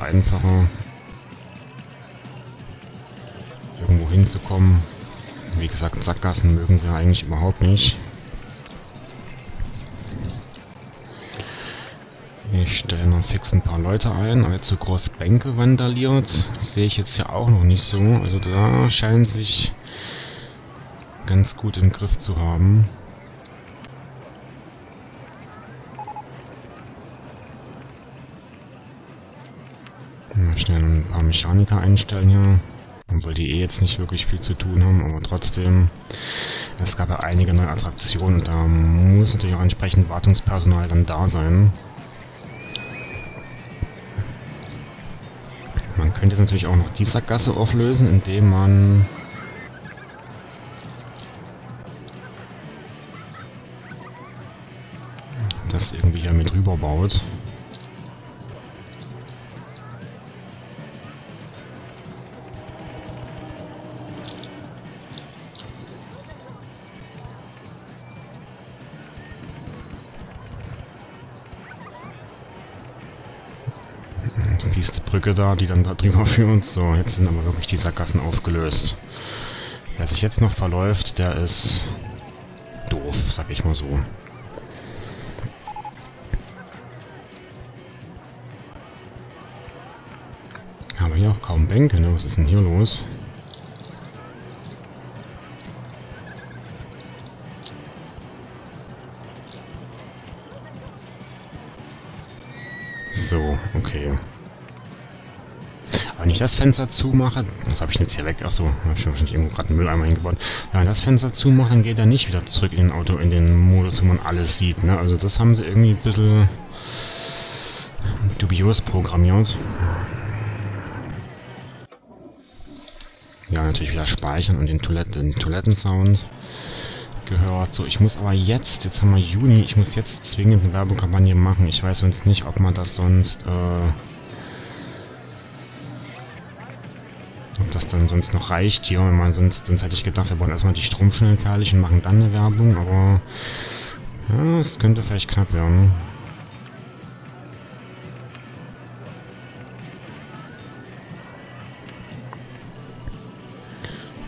einfacher irgendwo hinzukommen. Wie gesagt, Sackgassen mögen sie eigentlich überhaupt nicht. Ich stelle noch fix ein paar Leute ein, so groß Bänke vandaliert, sehe ich jetzt ja auch noch nicht so. Also da scheinen sich ganz gut im Griff zu haben. Mal schnell ein paar Mechaniker einstellen hier. Obwohl die eh jetzt nicht wirklich viel zu tun haben, aber trotzdem. Es gab ja einige neue Attraktionen und da muss natürlich auch entsprechend Wartungspersonal dann da sein. Man könnte jetzt natürlich auch noch die Sackgasse auflösen, indem man das irgendwie hier mit rüber baut. Wie ist die Brücke da, die dann da drüber führt? So, jetzt sind aber wirklich die Sackgassen aufgelöst. Wer sich jetzt noch verläuft, der ist doof, sag ich mal so. Aber hier auch kaum Bänke, ne? Was ist denn hier los? So, okay. Wenn ich das Fenster zumache, was habe ich jetzt hier weg? Achso, habe ich wahrscheinlich irgendwo gerade einen Mülleimer eingebaut. Ja, wenn das Fenster zumache, dann geht er nicht wieder zurück in den Auto, in den Modus, wo man alles sieht. Ne? Also das haben sie irgendwie ein bisschen dubios programmiert. Ja, natürlich wieder speichern und den, Toilette, den Toilettensound gehört. So, ich muss aber jetzt, jetzt haben wir Juni, ich muss jetzt zwingend eine Werbekampagne machen. Ich weiß sonst nicht, ob man das sonst, äh, ob das dann sonst noch reicht hier. Man sonst, sonst hätte ich gedacht, wir bauen erstmal die Stromschnellen fertig und machen dann eine Werbung, aber ja, es könnte vielleicht knapp werden.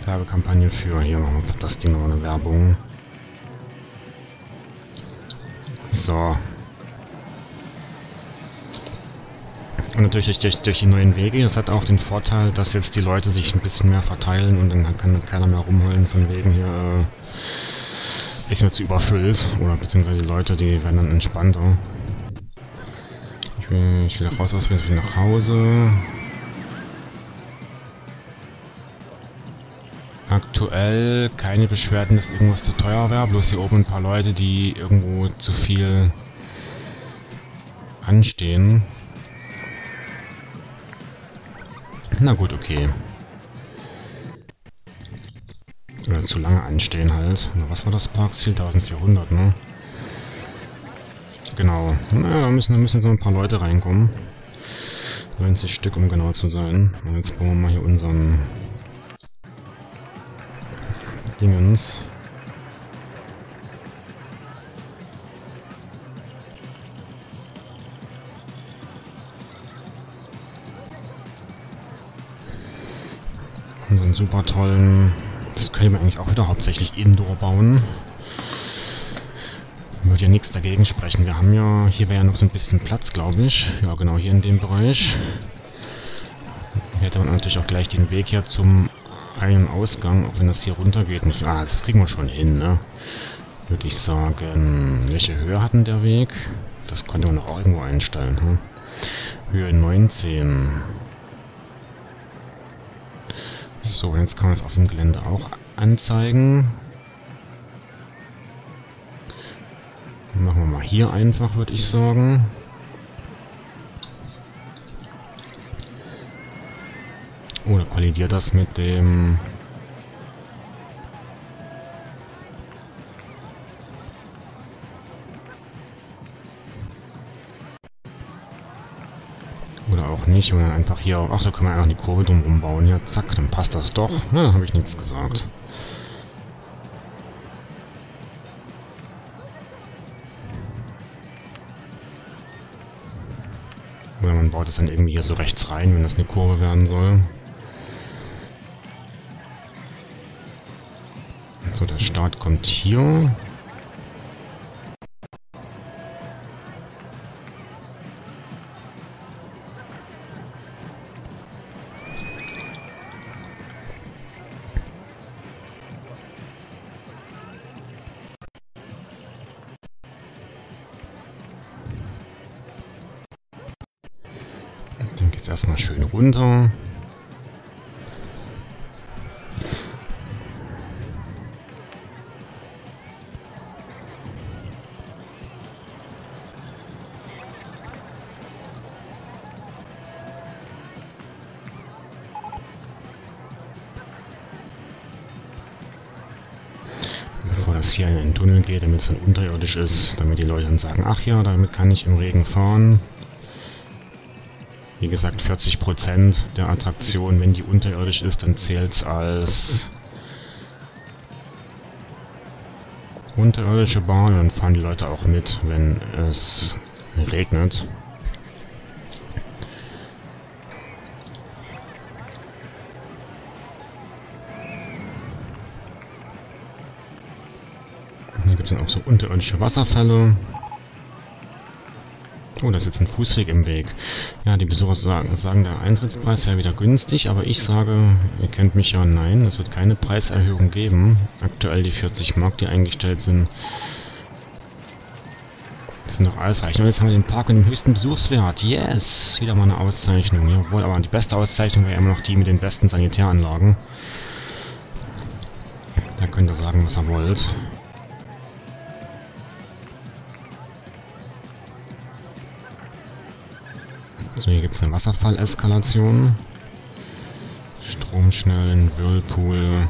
Werbekampagne für, hier wir das Ding nochmal eine Werbung. So. Und natürlich durch, durch die neuen Wege. Das hat auch den Vorteil, dass jetzt die Leute sich ein bisschen mehr verteilen und dann kann keiner mehr rumheulen von wegen hier äh, ist mir zu überfüllt. Oder beziehungsweise die Leute, die werden dann entspannter. Ich will, ich will raus aus, ich will nach Hause. Aktuell keine Beschwerden, dass irgendwas zu teuer wäre. Bloß hier oben ein paar Leute, die irgendwo zu viel anstehen. Na gut, okay. Oder zu lange anstehen halt. Was war das Parkziel? 1400, ne? Genau. Na, da müssen, da müssen jetzt noch ein paar Leute reinkommen. 90 Stück, um genau zu sein. Und jetzt bauen wir mal hier unseren Dingens. Unseren super tollen... Das können wir eigentlich auch wieder hauptsächlich Indoor bauen. Würde ja nichts dagegen sprechen. Wir haben ja... Hier wäre ja noch so ein bisschen Platz, glaube ich. Ja, genau, hier in dem Bereich. Hier hätte man natürlich auch gleich den Weg hier zum einen Ausgang, auch wenn das hier runter geht. Müssen, ah, das kriegen wir schon hin, ne? Würde ich sagen. Welche Höhe hatten der Weg? Das konnte man auch irgendwo einstellen, hm? Höhe 19. So, jetzt kann man es auf dem Gelände auch anzeigen. Machen wir mal hier einfach, würde ich sagen. Oder kollidiert das mit dem... nicht, oder einfach hier... Ach, da können wir einfach die Kurve drumherum bauen. Ja, zack, dann passt das doch. Na, habe ich nichts gesagt. baut es dann irgendwie hier so rechts rein, wenn das eine Kurve werden soll. So, der Start kommt hier. Es erstmal schön runter. Das hier in einen Tunnel geht, damit es dann unterirdisch ist, damit die Leute dann sagen, ach ja, damit kann ich im Regen fahren. Wie gesagt, 40% der Attraktion, wenn die unterirdisch ist, dann zählt es als unterirdische Bahn dann fahren die Leute auch mit, wenn es regnet. Hier gibt es dann auch so unterirdische Wasserfälle. Oh, da ist jetzt ein Fußweg im Weg. Ja, die Besucher sagen, sagen, der Eintrittspreis wäre wieder günstig, aber ich sage, ihr kennt mich ja, nein, es wird keine Preiserhöhung geben. Aktuell die 40 Mark, die eingestellt sind, sind noch ausreichend. Und jetzt haben wir den Park mit dem höchsten Besuchswert. Yes! Wieder mal eine Auszeichnung. Jawohl, aber die beste Auszeichnung wäre immer noch die mit den besten Sanitäranlagen. Da könnt ihr sagen, was ihr wollt. Hier gibt es eine Wasserfalleskalation. Stromschnellen, Whirlpool.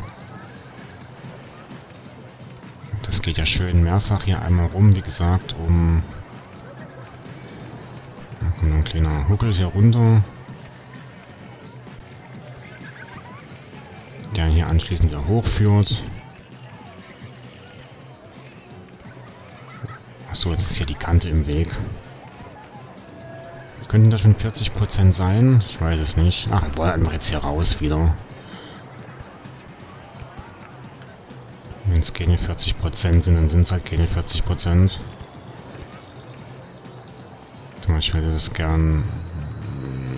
Das geht ja schön mehrfach hier einmal rum, wie gesagt, um... Da kommt ein kleiner Huckel hier runter. Der hier anschließend wieder hochführt. Achso, jetzt ist hier die Kante im Weg. Könnten das schon 40% sein? Ich weiß es nicht. Ach, wir wollen einfach jetzt hier raus wieder. Wenn es keine 40% sind, dann sind es halt keine 40%. Ich würde das gern...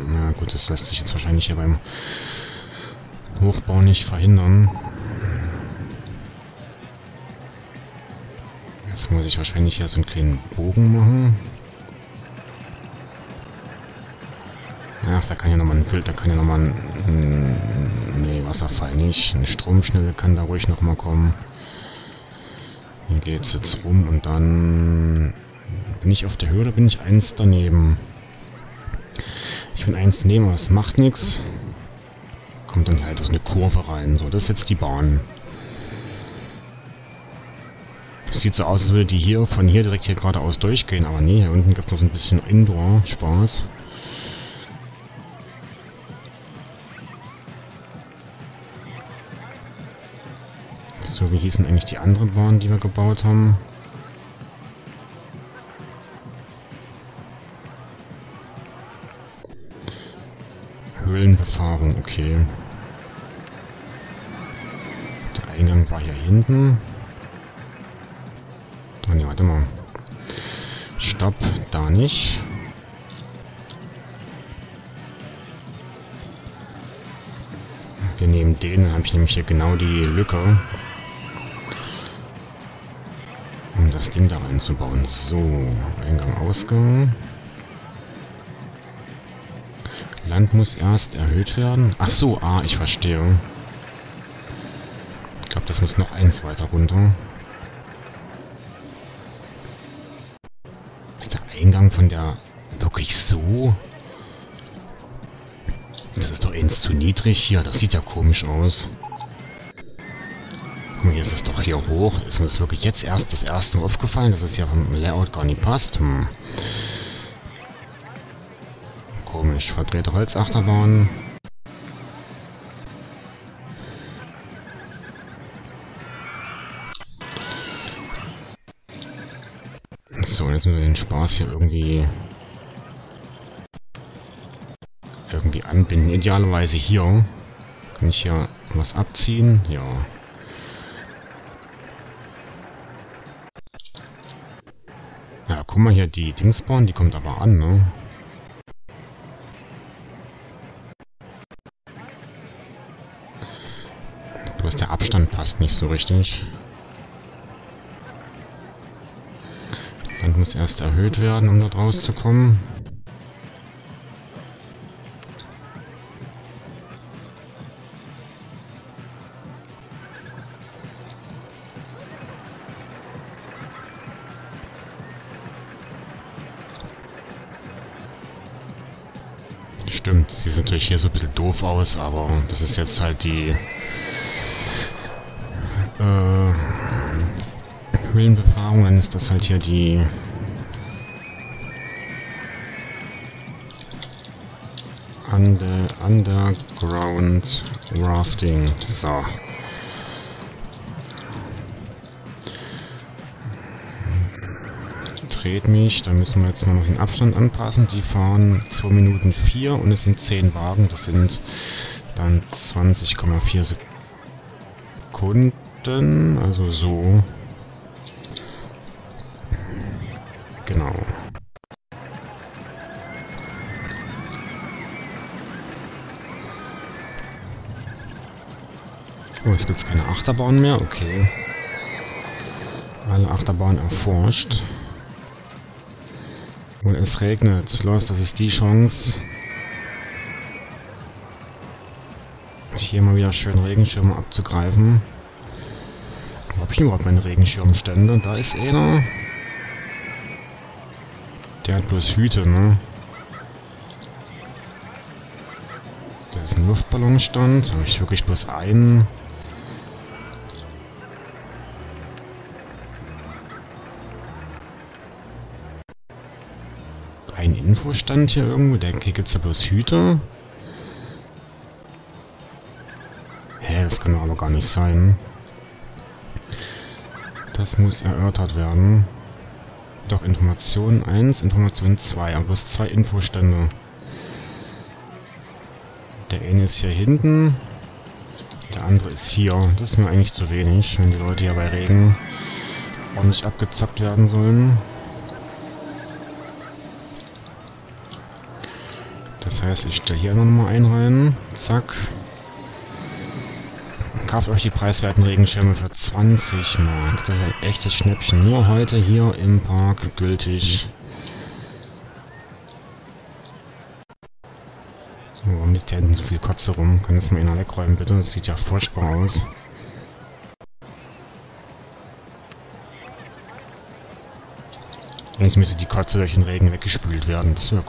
Na gut, das lässt sich jetzt wahrscheinlich hier beim Hochbau nicht verhindern. Jetzt muss ich wahrscheinlich hier so einen kleinen Bogen machen. Ach, da kann ja nochmal ein Bild, da kann ja nochmal ein... Nee, Wasserfall nicht. Eine Stromschnelle kann da ruhig nochmal kommen. Hier geht's jetzt rum und dann... Bin ich auf der Höhe oder bin ich eins daneben? Ich bin eins daneben, aber das macht nichts. Kommt dann halt aus eine Kurve rein. So, das ist jetzt die Bahn. Sieht so aus, als würde die hier von hier direkt hier geradeaus durchgehen, aber nee, hier unten gibt es noch so ein bisschen Indoor-Spaß. Wie hießen eigentlich die anderen Bahnen, die wir gebaut haben? Höhlenbefahrung, okay. Der Eingang war hier hinten. Oh ne, warte mal. Stopp, da nicht. Wir nehmen den, dann habe ich nämlich hier genau die Lücke. Das Ding da reinzubauen. So, Eingang, Ausgang. Land muss erst erhöht werden. Ach so, ah, ich verstehe. Ich glaube, das muss noch eins weiter runter. Ist der Eingang von der wirklich so? Das ist doch eins zu niedrig hier. Das sieht ja komisch aus. Hier ist es doch hier hoch. Ist mir das wirklich jetzt erst das erste Mal aufgefallen, dass es ja vom Layout gar nicht passt? Hm. Komisch. Verdrehte Holzachterbahn. So, jetzt müssen wir den Spaß hier irgendwie irgendwie anbinden. Idealerweise hier. Kann ich hier was abziehen? Ja. Ja, guck mal hier, die Dingsbahn, die kommt aber an, ne? Bloß der Abstand passt nicht so richtig. Dann muss erst erhöht werden, um dort rauszukommen. Stimmt, sieht natürlich hier so ein bisschen doof aus, aber das ist jetzt halt die äh, Höhlenbefahrung, dann ist das halt hier die Under Underground Rafting. So. Dreht mich. Da müssen wir jetzt mal noch den Abstand anpassen. Die fahren 2 Minuten 4 und es sind 10 Wagen. Das sind dann 20,4 Sekunden. Also so. Genau. Oh, jetzt gibt es keine Achterbahn mehr. Okay. Alle Achterbahnen erforscht. Und es regnet. Los, das ist die Chance. Hier mal wieder schön Regenschirme abzugreifen. Wo habe ich denn überhaupt meine Regenschirmstände? Da ist einer. Der hat bloß Hüte, ne? Das ist ein Luftballonstand. Habe ich wirklich bloß einen? Infostand hier irgendwo? Denke, gibt es da bloß Hüte? Hä, das kann doch aber gar nicht sein. Das muss erörtert werden. Doch, Information 1, Information 2. Aber bloß zwei Infostände. Der eine ist hier hinten. Der andere ist hier. Das ist mir eigentlich zu wenig, wenn die Leute hier bei Regen ordentlich abgezockt werden sollen. Das heißt, ich stelle hier nochmal einen rein. Zack. Kauft euch die preiswerten Regenschirme für 20 Mark. Das ist ein echtes Schnäppchen. Nur heute hier im Park gültig. Warum liegt hier hinten so viel Kotze rum? Kann das mal einer wegräumen, bitte? Das sieht ja furchtbar aus. Eigentlich müsste die Kotze durch den Regen weggespült werden. Das wäre